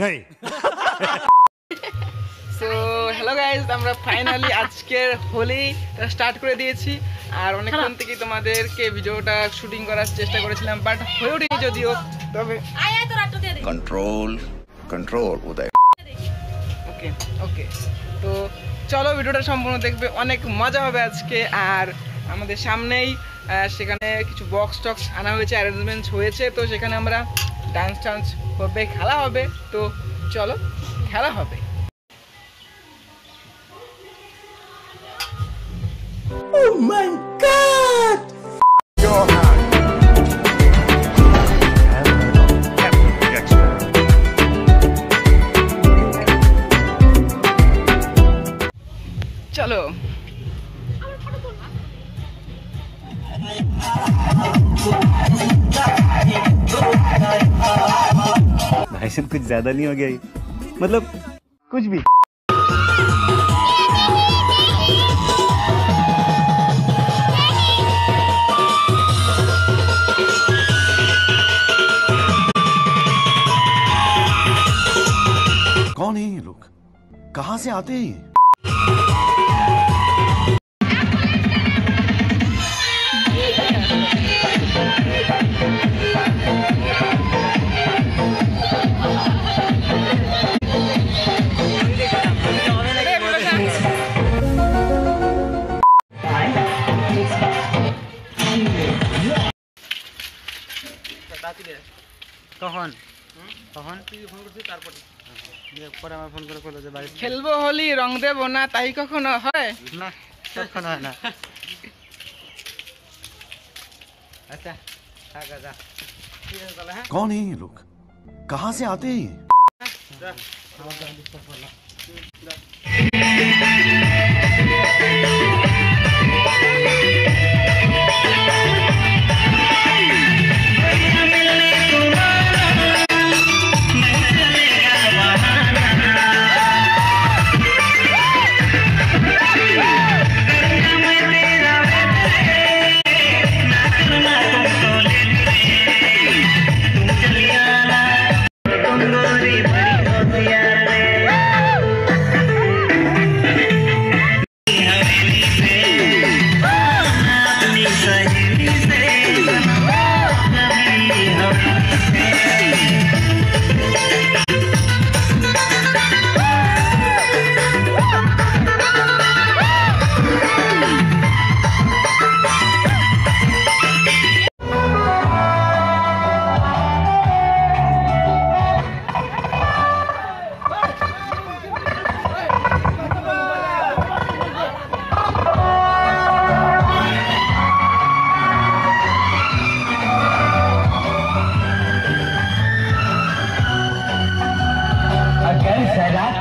नहीं so hello guys আমরা finally আজকের হোলি স্টার্ট করে দিয়েছি। আর অনেকক্ষণ থেকে তোমাদেরকে ভিডিওটা শুটিং করার চেষ্টা করেছিলাম বাট হয়ে ওঠেনি যদিও তবে control control উদয়। ওকে ওকে তো চলো ভিডিওটা সম্পূর্ণ দেখবে অনেক মজা হবে আজকে। আর আমাদের সামনেই সেখানে কিছু বক্স টক্স আনা হয়েছে অ্যারেঞ্জমেন্টস হয়েছে তো সেখানে আমরা ডান্স টান্স হবে খেলা হবে তো চলো খেলা হবে। Captain চলো भाई साहब कुछ ज़्यादा नहीं हो गया ये? मतलब कुछ भी। कौन है ये लोग? कहाँ से आते हैं ये কখন কখন তুই ফোন করছিস তারপরে পরে আমার ফোন করে বললো যে বাড়ি খেলবো হোলি রং দেবো না তাই কখনো হয় না তখন হয় না আচ্ছা থাক যা ঠিক আছে তাহলে হ্যাঁ कौन है ये लोग कहां से आते हैं ये